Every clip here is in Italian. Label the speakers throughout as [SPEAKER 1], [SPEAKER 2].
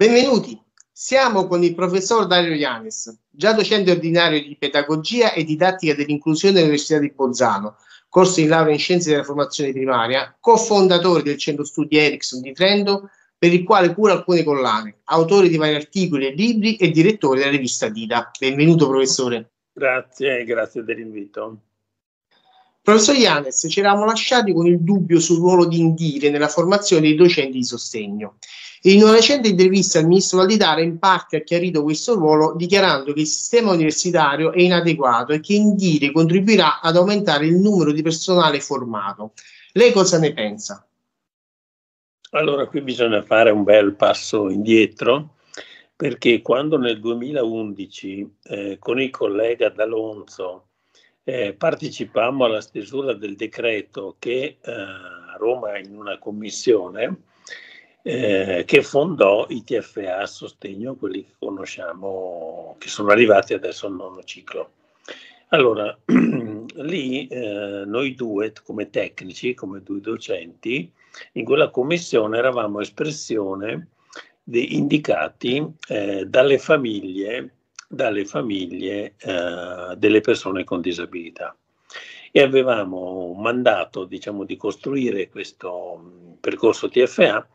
[SPEAKER 1] Benvenuti, siamo con il professor Dario Ianes, già docente ordinario di pedagogia e didattica dell'inclusione all'Università di Bolzano, corso in laurea in scienze della formazione primaria, cofondatore del centro studi Ericsson di Trento, per il quale cura alcune collane, autore di vari articoli e libri e direttore della rivista Dida. Benvenuto professore.
[SPEAKER 2] Grazie, grazie dell'invito.
[SPEAKER 1] Professor Ianes, ci eravamo lasciati con il dubbio sul ruolo di Indire nella formazione dei docenti di sostegno. In una recente intervista il ministro Valditara in parte ha chiarito questo ruolo dichiarando che il sistema universitario è inadeguato e che Indire contribuirà ad aumentare il numero di personale formato. Lei cosa ne pensa?
[SPEAKER 2] Allora, qui bisogna fare un bel passo indietro perché quando nel 2011 eh, con il collega D'Alonso eh, partecipammo alla stesura del decreto che eh, a Roma in una commissione eh, che fondò i TFA a sostegno, quelli che conosciamo, che sono arrivati adesso al nono ciclo. Allora, lì eh, noi due come tecnici, come due docenti, in quella commissione eravamo espressione di, indicati eh, dalle famiglie, dalle famiglie eh, delle persone con disabilità e avevamo mandato diciamo, di costruire questo mm, percorso TFA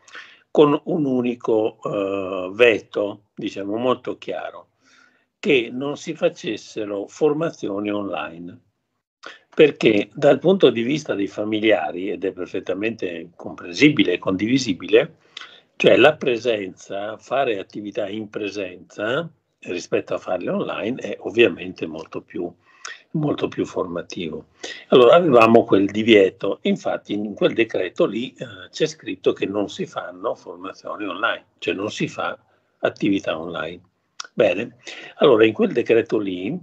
[SPEAKER 2] con un unico uh, veto, diciamo molto chiaro, che non si facessero formazioni online. Perché dal punto di vista dei familiari, ed è perfettamente comprensibile e condivisibile, cioè la presenza, fare attività in presenza rispetto a farle online è ovviamente molto più molto più formativo. Allora avevamo quel divieto, infatti in quel decreto lì eh, c'è scritto che non si fanno formazioni online, cioè non si fa attività online. Bene, allora in quel decreto lì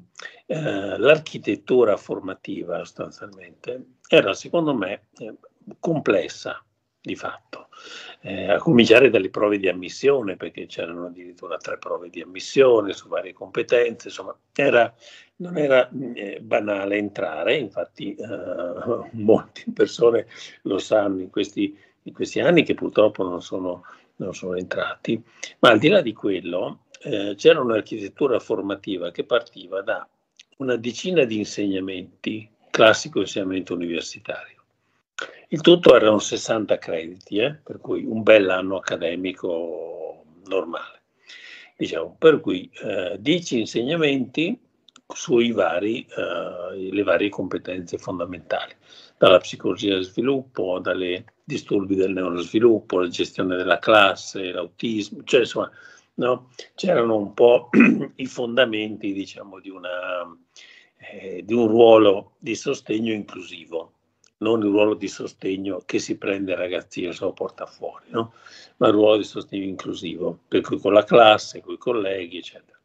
[SPEAKER 2] eh, l'architettura formativa sostanzialmente era secondo me eh, complessa di fatto, eh, a cominciare dalle prove di ammissione, perché c'erano addirittura tre prove di ammissione su varie competenze, insomma era non era eh, banale entrare, infatti eh, molte persone lo sanno in questi, in questi, anni che purtroppo non sono, non sono entrati, ma al di là di quello eh, c'era un'architettura formativa che partiva da una decina di insegnamenti, classico insegnamento universitario. Il tutto erano 60 crediti, eh, per cui un bel anno accademico normale. Diciamo, per cui 10 eh, insegnamenti sui vari, uh, le varie competenze fondamentali, dalla psicologia del sviluppo, dalle disturbi del neurosviluppo, la gestione della classe, l'autismo, cioè insomma, no? c'erano un po' i fondamenti, diciamo, di, una, eh, di un ruolo di sostegno inclusivo non il ruolo di sostegno che si prende ai ragazzini e se lo porta fuori, no? ma il ruolo di sostegno inclusivo, per cui con la classe, con i colleghi, eccetera.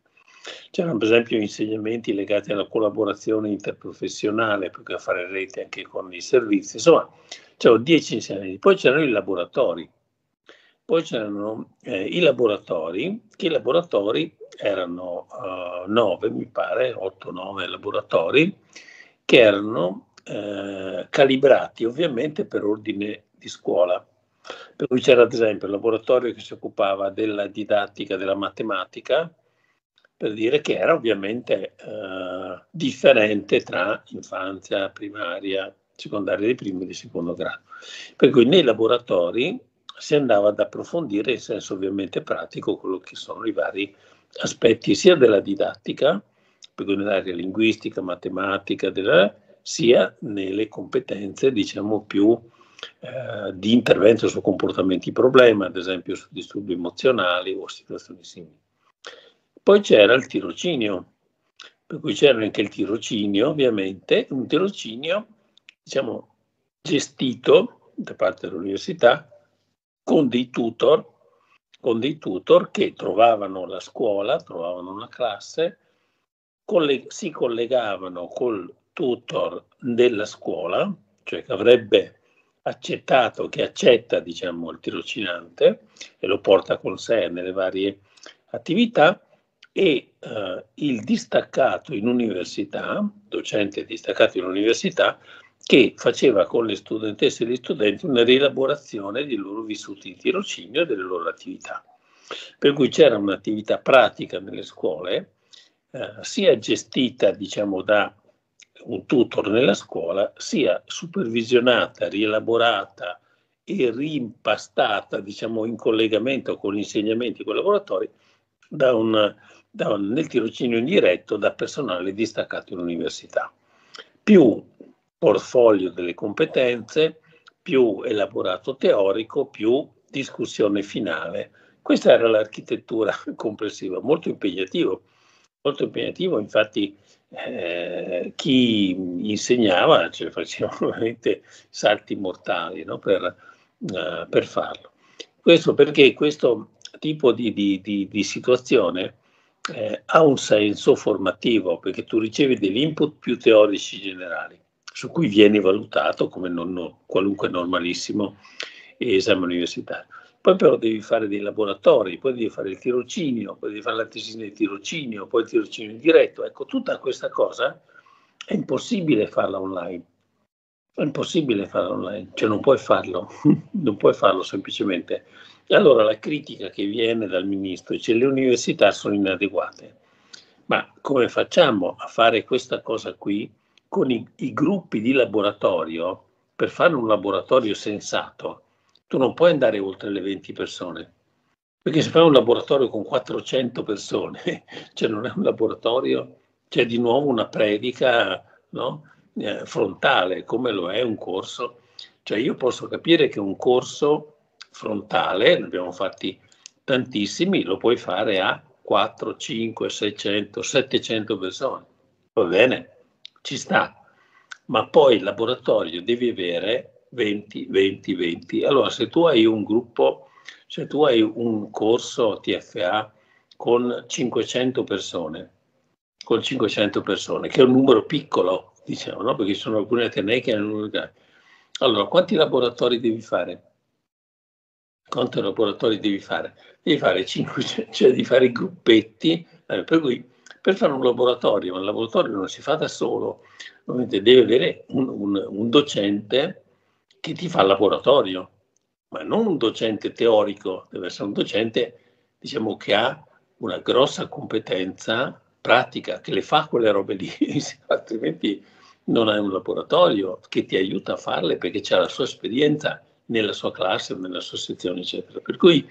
[SPEAKER 2] C'erano per esempio insegnamenti legati alla collaborazione interprofessionale, perché fare rete anche con i servizi, insomma, c'erano dieci insegnamenti. Poi c'erano i laboratori, poi c'erano eh, i laboratori, che i laboratori erano uh, nove, mi pare, otto, nove laboratori, che erano eh, calibrati ovviamente per ordine di scuola. Per cui c'era ad esempio il laboratorio che si occupava della didattica della matematica, per dire che era ovviamente eh, differente tra infanzia, primaria, secondaria di primo e di secondo grado. Per cui nei laboratori si andava ad approfondire in senso ovviamente pratico quello che sono i vari aspetti sia della didattica, per cui nell'area linguistica, matematica, della, sia nelle competenze diciamo più eh, di intervento su comportamenti problema, ad esempio su disturbi emozionali o situazioni simili. Poi c'era il tirocinio, per cui c'era anche il tirocinio, ovviamente, un tirocinio, diciamo, gestito da parte dell'università con dei tutor, con dei tutor che trovavano la scuola, trovavano una classe, coll- si collegavano col tutor della scuola, cioè che avrebbe accettato, che accetta, diciamo, il tirocinante e lo porta con sé nelle varie attività, e eh, il distaccato in università, docente distaccato in università, che faceva con le studentesse e gli studenti una rielaborazione dei loro vissuti di tirocinio e delle loro attività. Per cui c'era un'attività pratica nelle scuole, eh, sia gestita diciamo, da un tutor nella scuola, sia supervisionata, rielaborata e rimpastata diciamo, in collegamento con gli insegnamenti con i laboratori da un, da un, nel tirocinio indiretto da personale distaccato in università. Più portfolio delle competenze, più elaborato teorico, più discussione finale. Questa era l'architettura complessiva, molto impegnativo, molto impegnativo, infatti eh, chi insegnava cioè, faceva veramente salti mortali no? per, uh, per, farlo. Questo perché questo tipo di, di, di, di situazione eh, ha un senso formativo, perché tu ricevi degli input più teorici generali, su cui vieni valutato come non, no, qualunque normalissimo esame universitario. Poi però devi fare dei laboratori, poi devi fare il tirocinio, poi devi fare la tesina di tirocinio, poi il tirocinio in diretto. Ecco, tutta questa cosa è impossibile farla online. È impossibile farla online, cioè non puoi farlo, non puoi farlo semplicemente. E allora la critica che viene dal ministro dice che le università sono inadeguate. Ma come facciamo a fare questa cosa qui con i, i gruppi di laboratorio per fare un laboratorio sensato? Tu non puoi andare oltre le 20 persone, perché se fai un laboratorio con 400 persone, cioè non è un laboratorio, c'è di nuovo una predica no? eh, frontale, come lo è un corso. Cioè io posso capire che un corso frontale, ne abbiamo fatti tantissimi, lo puoi fare a 4, 5, 600, 700 persone. Va bene, ci sta. Ma poi il laboratorio devi avere 20, 20, 20. Allora, se tu hai un gruppo, se tu hai un corso TFA con 500 persone, con 500 persone, che è un numero piccolo, diciamo, no? perché ci sono alcuni atenei che hanno un numero Allora, quanti laboratori devi fare? Quanti laboratori devi fare? Devi fare 500, cioè devi fare gruppetti, eh, per cui per fare un laboratorio, ma il laboratorio non si fa da solo, ovviamente devi avere un, un, un docente che ti fa il laboratorio, ma non un docente teorico, deve essere un docente diciamo, che ha una grossa competenza pratica, che le fa quelle robe lì, altrimenti non hai un laboratorio che ti aiuta a farle perché c'è la sua esperienza nella sua classe, nella sua sezione, eccetera. Per cui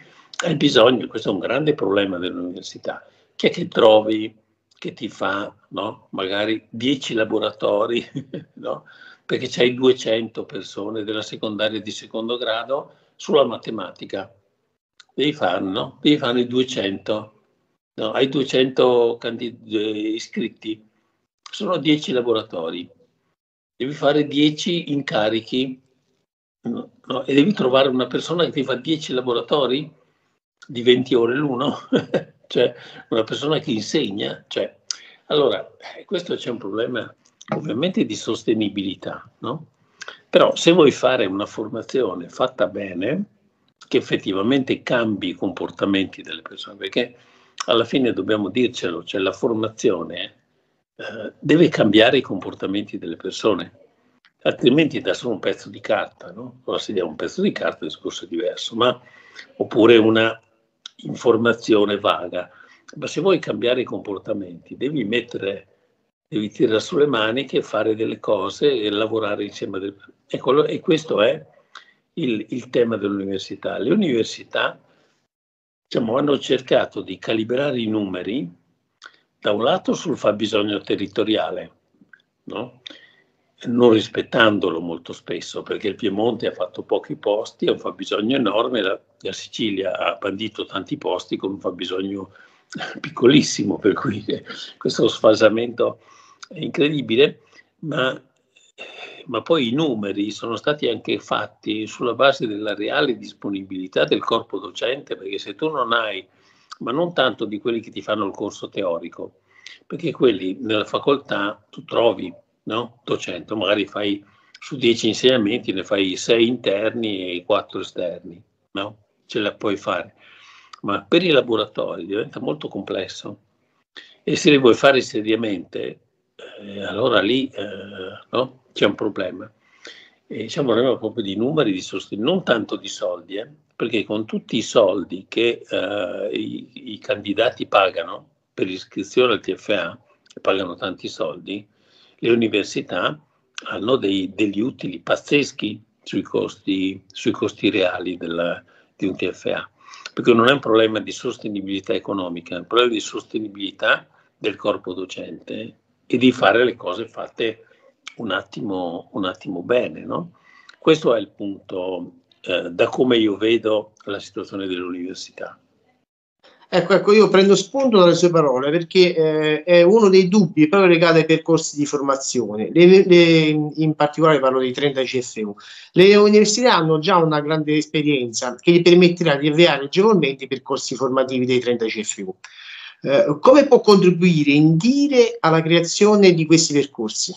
[SPEAKER 2] hai bisogno, questo è un grande problema dell'università, che è che trovi che ti fa no? magari 10 laboratori, no? Perché c'hai 200 persone della secondaria di secondo grado sulla matematica. Devi farlo, no? Devi farne 200. No, hai 200 candid- eh, iscritti, sono 10 laboratori. Devi fare 10 incarichi no, no, e devi trovare una persona che ti fa 10 laboratori di 20 ore l'uno, cioè una persona che insegna. Cioè, allora, eh, questo c'è un problema ovviamente di sostenibilità, no? Però se vuoi fare una formazione fatta bene, che effettivamente cambi i comportamenti delle persone, perché alla fine dobbiamo dircelo, cioè la formazione eh, deve cambiare i comportamenti delle persone, altrimenti dà solo un pezzo di carta, no? Allora se diamo un pezzo di carta il discorso è diverso, ma oppure una informazione vaga. Ma se vuoi cambiare i comportamenti, devi mettere devi tirare sulle maniche, fare delle cose e lavorare insieme. Del... Ecco, e questo è il, il tema dell'università. Le università diciamo, hanno cercato di calibrare i numeri da un lato sul fabbisogno territoriale, no? non rispettandolo molto spesso, perché il Piemonte ha fatto pochi posti, ha un fabbisogno enorme, la, la Sicilia ha bandito tanti posti con un fabbisogno piccolissimo, per cui questo sfasamento è incredibile, ma, ma poi i numeri sono stati anche fatti sulla base della reale disponibilità del corpo docente, perché se tu non hai, ma non tanto di quelli che ti fanno il corso teorico, perché quelli nella facoltà tu trovi no? docente, magari fai su dieci insegnamenti, ne fai sei interni e quattro esterni, no? ce la puoi fare. Ma per i laboratori diventa molto complesso e se li vuoi fare seriamente eh, allora lì eh, no? c'è un problema. E c'è un problema proprio di numeri, di sostenimento, non tanto di soldi, eh, perché con tutti i soldi che eh, i, i, candidati pagano per l'iscrizione al TFA, pagano tanti soldi, le università hanno dei, degli utili pazzeschi sui costi, sui costi reali della, di un TFA, perché non è un problema di sostenibilità economica, è un problema di sostenibilità del corpo docente e di fare le cose fatte un attimo, un attimo bene. No? Questo è il punto eh, da come io vedo la situazione dell'università.
[SPEAKER 1] Ecco, ecco, io prendo spunto dalle sue parole perché eh, è uno dei dubbi proprio legati ai percorsi di formazione. Le, le, in particolare parlo dei 30 CFU. Le università hanno già una grande esperienza che gli permetterà di avviare agevolmente i percorsi formativi dei 30 CFU. Eh, come può contribuire in dire alla creazione di questi percorsi?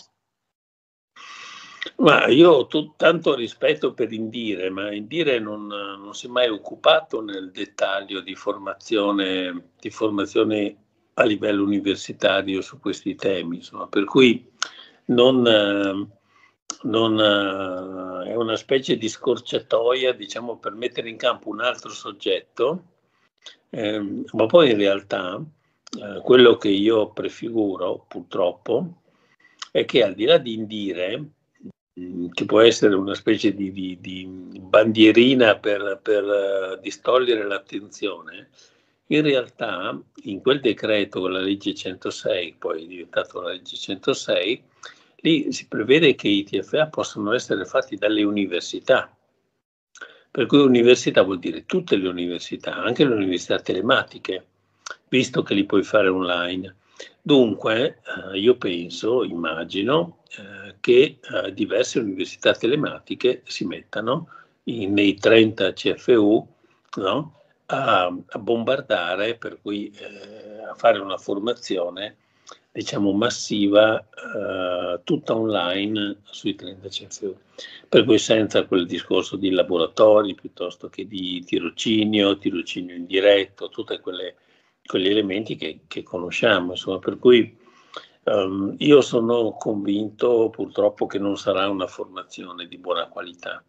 [SPEAKER 2] Ma io ho t- tanto rispetto per Indire, ma Indire non, non, si è mai occupato nel dettaglio di formazione, di formazione a livello universitario su questi temi, insomma, per cui non, non, è una specie di scorciatoia, diciamo, per mettere in campo un altro soggetto, eh, ma poi in realtà eh, quello che io prefiguro, purtroppo, è che al di là di Indire, che può essere una specie di, di, di bandierina per, per uh, distogliere l'attenzione, in realtà in quel decreto con la legge 106, poi è diventato la legge 106, lì si prevede che i TFA possano essere fatti dalle università. Per cui università vuol dire tutte le università, anche le università telematiche, visto che li puoi fare online. Dunque, eh, io penso, immagino, eh, che eh, diverse università telematiche si mettano in, nei 30 CFU no? a, a, bombardare, per cui eh, a fare una formazione diciamo massiva uh, tutta online sui 30 CFU per cui senza quel discorso di laboratori piuttosto che di tirocinio, tirocinio indiretto, tutte quelle quegli elementi che, che conosciamo. Insomma, per cui um, io sono convinto purtroppo che non sarà una formazione di buona qualità,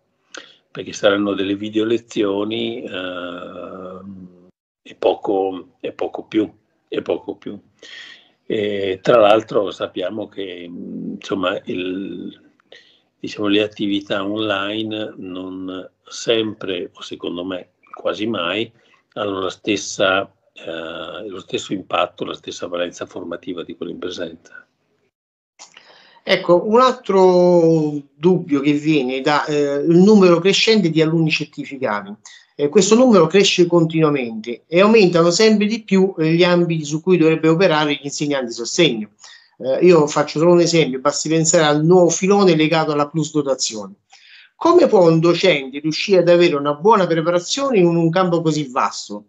[SPEAKER 2] perché saranno delle video lezioni uh, e, poco, e poco più. E poco più. E, tra l'altro sappiamo che insomma, il, diciamo, le attività online non sempre, o secondo me quasi mai, hanno la stessa eh, lo stesso impatto, la stessa valenza formativa di quello in presenza.
[SPEAKER 1] Ecco, un altro dubbio che viene dal eh, numero crescente di alunni certificati. Eh, questo numero cresce continuamente e aumentano sempre di più eh, gli ambiti su cui dovrebbero operare gli insegnanti di sostegno. Eh, io faccio solo un esempio, basti pensare al nuovo filone legato alla plus dotazione. Come può un docente riuscire ad avere una buona preparazione in un campo così vasto?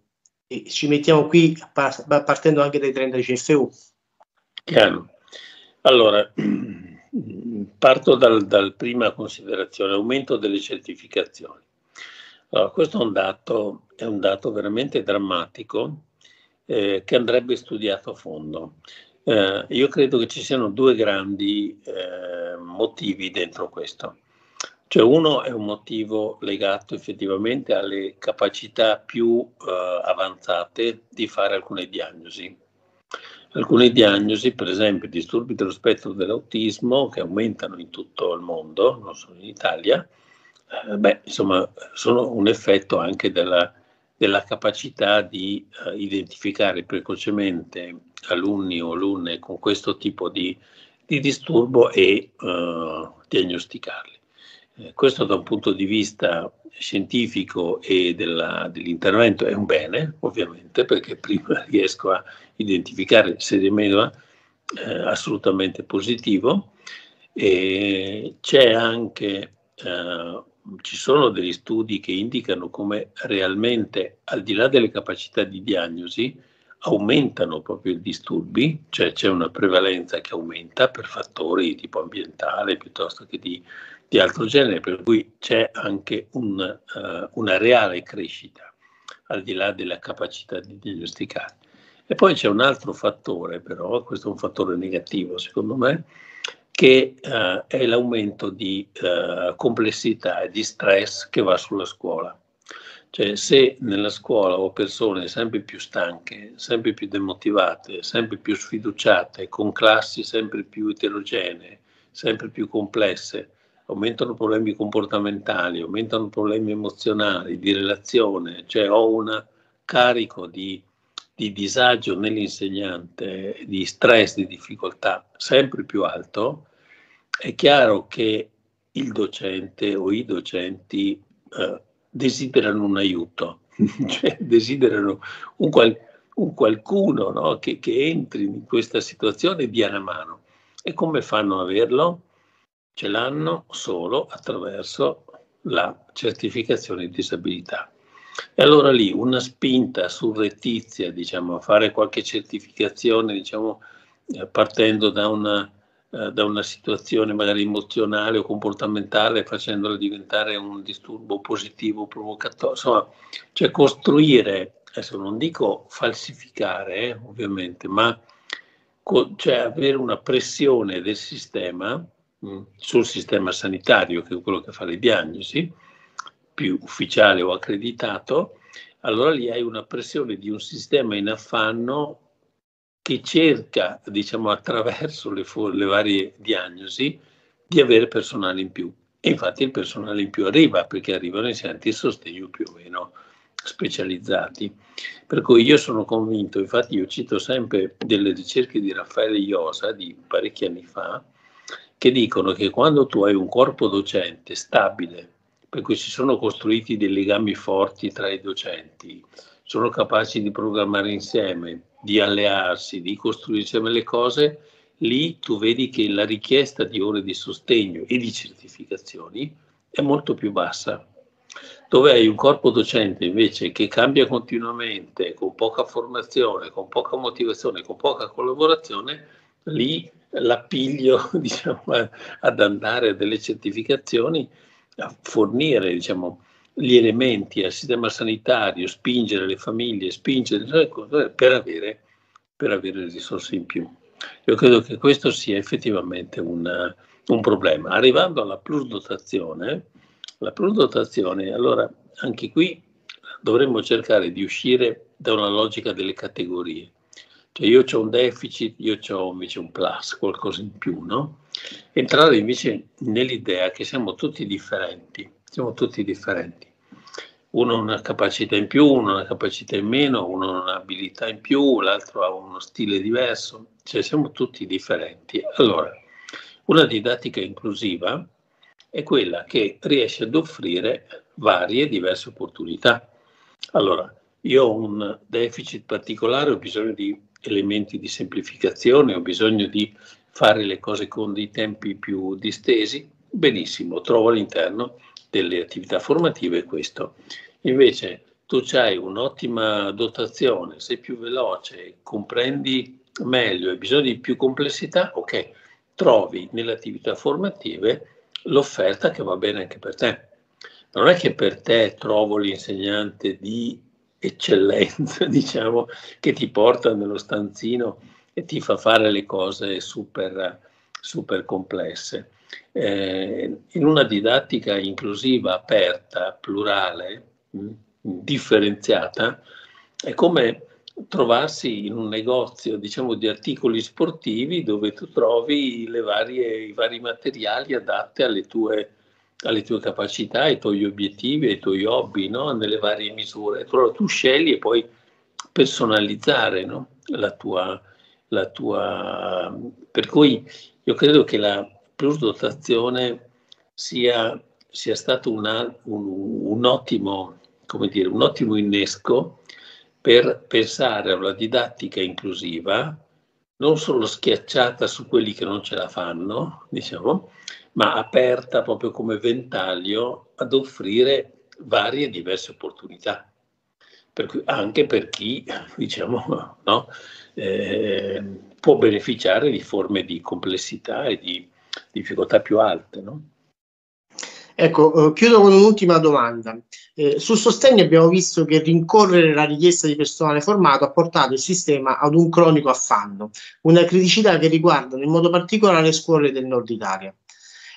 [SPEAKER 1] E ci mettiamo qui partendo anche dai 30 CFU.
[SPEAKER 2] Chiaro. Allora, parto dal, dal prima considerazione, aumento delle certificazioni. Allora, questo è un dato, è un dato veramente drammatico eh, che andrebbe studiato a fondo. Eh, io credo che ci siano due grandi eh, motivi dentro questo. Cioè uno è un motivo legato effettivamente alle capacità più eh, avanzate di fare alcune diagnosi. Alcune diagnosi, per esempio disturbi dello spettro dell'autismo, che aumentano in tutto il mondo, non solo in Italia, eh, beh, insomma, sono un effetto anche della, della capacità di eh, identificare precocemente alunni o alunne con questo tipo di, di disturbo e eh, diagnosticarli. Questo da un punto di vista scientifico e dell'intervento è un bene, ovviamente, perché prima riesco a identificare se di meno eh, assolutamente positivo. C'è anche, eh, ci sono degli studi che indicano come realmente, al di là delle capacità di diagnosi, aumentano proprio i disturbi, cioè c'è una prevalenza che aumenta per fattori tipo ambientale piuttosto che di di altro genere, per cui c'è anche un, uh, una reale crescita al di là della capacità di diagnosticare. E poi c'è un altro fattore, però, questo è un fattore negativo secondo me, che uh, è l'aumento di uh, complessità e di stress che va sulla scuola. Cioè se nella scuola ho persone sempre più stanche, sempre più demotivate, sempre più sfiduciate, con classi sempre più eterogenee, sempre più complesse, aumentano problemi comportamentali, aumentano problemi emozionali, di relazione, cioè ho un carico di, di disagio nell'insegnante, di stress, di difficoltà sempre più alto, è chiaro che il docente o i docenti eh, desiderano un aiuto, cioè desiderano un, qual, un qualcuno no, che, che entri in questa situazione e dia una mano. E come fanno a averlo? Ce l'hanno solo attraverso la certificazione di disabilità. E allora lì una spinta surrettizia, diciamo, a fare qualche certificazione, diciamo, eh, partendo da una, eh, da una situazione magari emozionale o comportamentale, facendola diventare un disturbo positivo, provocatorio, insomma, cioè costruire, adesso non dico falsificare, eh, ovviamente, ma cioè avere una pressione del sistema sul sistema sanitario, che è quello che fa le diagnosi, più ufficiale o accreditato, allora lì hai una pressione di un sistema in affanno che cerca, diciamo, attraverso le, le varie diagnosi, di avere personale in più. E infatti il personale in più arriva perché arrivano insegnanti di sostegno più o meno specializzati. Per cui io sono convinto, infatti io cito sempre delle ricerche di Raffaele Iosa di parecchi anni fa, che dicono che quando tu hai un corpo docente stabile, per cui si sono costruiti dei legami forti tra i docenti, sono capaci di programmare insieme, di allearsi, di costruire insieme le cose, lì tu vedi che la richiesta di ore di sostegno e di certificazioni è molto più bassa. Dove hai un corpo docente invece che cambia continuamente, con poca formazione, con poca motivazione, con poca collaborazione, lì l'appiglio diciamo, ad andare a delle certificazioni, a fornire diciamo, gli elementi al sistema sanitario, spingere le famiglie, spingere per avere, per avere risorse in più. Io credo che questo sia effettivamente un, un problema. Arrivando alla plus dotazione, la prenotazione, allora anche qui dovremmo cercare di uscire da una logica delle categorie. Cioè io ho un deficit, io ho invece un plus, qualcosa in più, no? Entrare invece nell'idea che siamo tutti differenti, siamo tutti differenti. Uno ha una capacità in più, uno ha una capacità in meno, uno ha un'abilità in più, l'altro ha uno stile diverso, cioè siamo tutti differenti. Allora, una didattica inclusiva è quella che riesce ad offrire varie diverse opportunità. Allora, io ho un deficit particolare, ho bisogno di elementi di semplificazione, ho bisogno di fare le cose con dei tempi più distesi, benissimo, trovo all'interno delle attività formative questo. Invece tu hai un'ottima dotazione, sei più veloce, comprendi meglio, hai bisogno di più complessità, ok, trovi nelle attività formative l'offerta che va bene anche per te. Non è che per te trovo l'insegnante di eccellenza, diciamo, che ti porta nello stanzino e ti fa fare le cose super, super complesse. Eh, in una didattica inclusiva, aperta, plurale, mh, differenziata, è come trovarsi in un negozio diciamo di articoli sportivi dove tu trovi varie, i vari materiali adatti alle tue, alle tue, capacità, ai tuoi obiettivi, ai tuoi hobby, no? nelle varie misure. Però tu scegli e puoi personalizzare no? la, tua, la tua... Per cui io credo che la plusdotazione sia, sia stato una, un, un, ottimo, dire, un ottimo innesco per pensare a una didattica inclusiva non solo schiacciata su quelli che non ce la fanno, diciamo, ma aperta proprio come ventaglio ad offrire varie e diverse opportunità. Per cui, anche per chi diciamo, no, eh, può beneficiare di forme di complessità e di difficoltà più alte. No?
[SPEAKER 1] Ecco, eh, chiudo con un'ultima domanda. Eh, sul sostegno abbiamo visto che rincorrere la richiesta di personale formato ha portato il sistema ad un cronico affanno, una criticità che riguarda in modo particolare le scuole del nord Italia.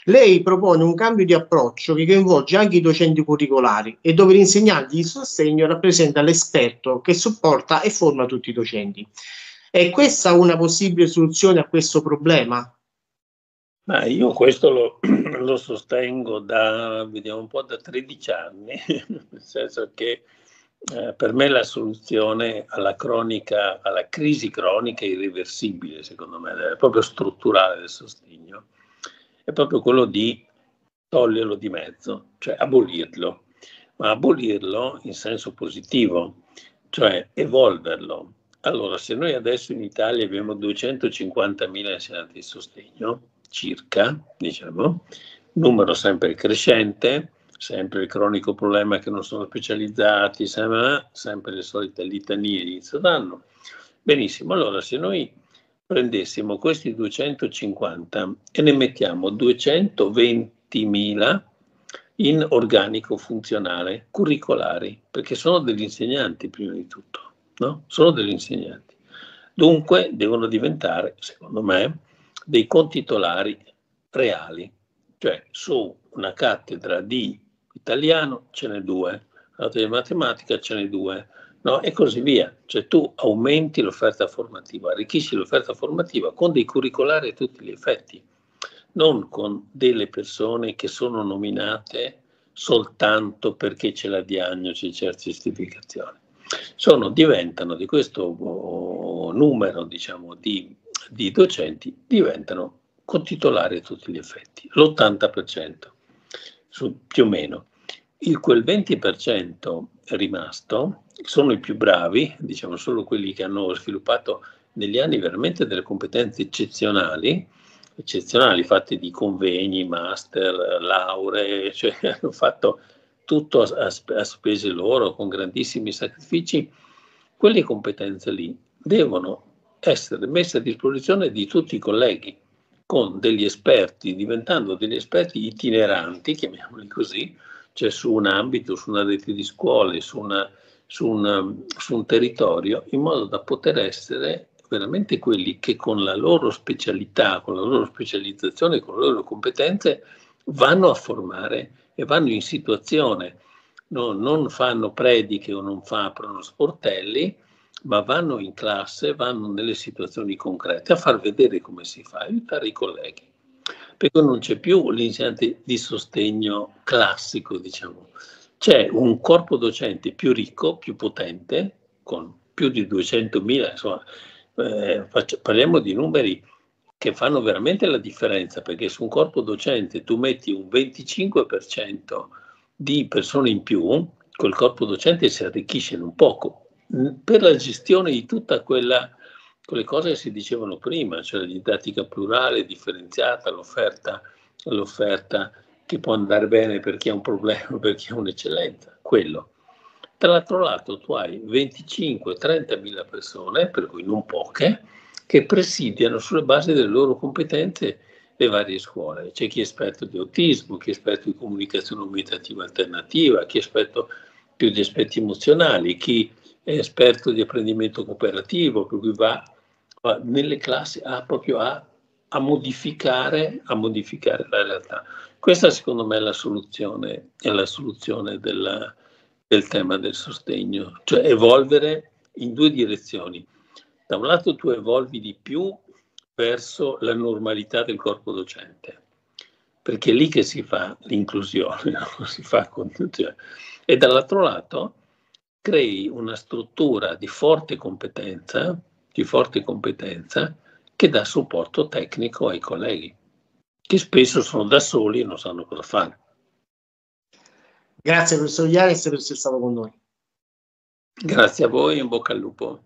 [SPEAKER 1] Lei propone un cambio di approccio che coinvolge anche i docenti curricolari e dove l'insegnante di sostegno rappresenta l'esperto che supporta e forma tutti i docenti. È questa una possibile soluzione a questo problema?
[SPEAKER 2] Ma io questo lo, lo, sostengo da, vediamo un po', da 13 anni, nel senso che eh, per me la soluzione alla cronica, alla crisi cronica irreversibile, secondo me, è proprio strutturale del sostegno, è proprio quello di toglierlo di mezzo, cioè abolirlo, ma abolirlo in senso positivo, cioè evolverlo. Allora, se noi adesso in Italia abbiamo 250.000 insegnanti di sostegno, circa, diciamo, numero sempre crescente, sempre il cronico problema che non sono specializzati, sempre, sempre le solite litanie di inizio d'anno. Benissimo, allora se noi prendessimo questi 250 e ne mettiamo 220.000 in organico funzionale, curricolari, perché sono degli insegnanti prima di tutto, no? Sono degli insegnanti. Dunque devono diventare, secondo me, dei contitolari reali, cioè su una cattedra di italiano ce n'è due, una di matematica ce n'è due, no? e così via. Cioè tu aumenti l'offerta formativa, arricchisci l'offerta formativa con dei curricolari a tutti gli effetti, non con delle persone che sono nominate soltanto perché c'è la diagnosi, c'è la certificazione. Sono, diventano di questo oh, numero diciamo, di di docenti diventano contitolari a tutti gli effetti, l'80% su, più o meno. Il, quel 20% rimasto sono i più bravi, diciamo solo quelli che hanno sviluppato negli anni veramente delle competenze eccezionali, eccezionali fatte di convegni, master, lauree, cioè hanno fatto tutto a, a spese loro con grandissimi sacrifici, quelle competenze lì devono essere messe a disposizione di tutti i colleghi con degli esperti, diventando degli esperti itineranti, chiamiamoli così, cioè su un ambito, su una rete di scuole, su, una, su, una, su un territorio, in modo da poter essere veramente quelli che con la loro specialità, con la loro specializzazione, con le loro competenze, vanno a formare e vanno in situazione, no, non fanno prediche o non aprono sportelli, ma vanno in classe, vanno nelle situazioni concrete a far vedere come si fa, aiutare i colleghi. Perché non c'è più l'insegnante di sostegno classico, diciamo. C'è un corpo docente più ricco, più potente, con più di 200.000, insomma, eh, parliamo di numeri che fanno veramente la differenza, perché su un corpo docente tu metti un 25% di persone in più, quel corpo docente si arricchisce in un poco, per la gestione di tutta quella, quelle cose che si dicevano prima, cioè la didattica plurale, differenziata, l'offerta, l'offerta che può andare bene per chi ha un problema, per chi ha un'eccellenza, quello. Dall'altro lato tu hai 25-30 mila persone, per cui non poche, che presidiano sulle basi delle loro competenze le varie scuole. C'è chi è esperto di autismo, chi è esperto di comunicazione aumentativa alternativa, chi è esperto più di aspetti emozionali, chi è esperto di apprendimento cooperativo, per cui va, va nelle classi a, proprio a, a, modificare, a modificare la realtà. Questa secondo me è la soluzione, è la soluzione della, del tema del sostegno, cioè evolvere in due direzioni. Da un lato tu evolvi di più verso la normalità del corpo docente, perché è lì che si fa l'inclusione, no? si fa con, cioè, e dall'altro lato crei una struttura di forte competenza, di forte competenza che dà supporto tecnico ai colleghi, che spesso sono da soli e non sanno cosa fare.
[SPEAKER 1] Grazie professor Ianes per essere stato con noi.
[SPEAKER 2] Grazie a voi, in bocca al lupo.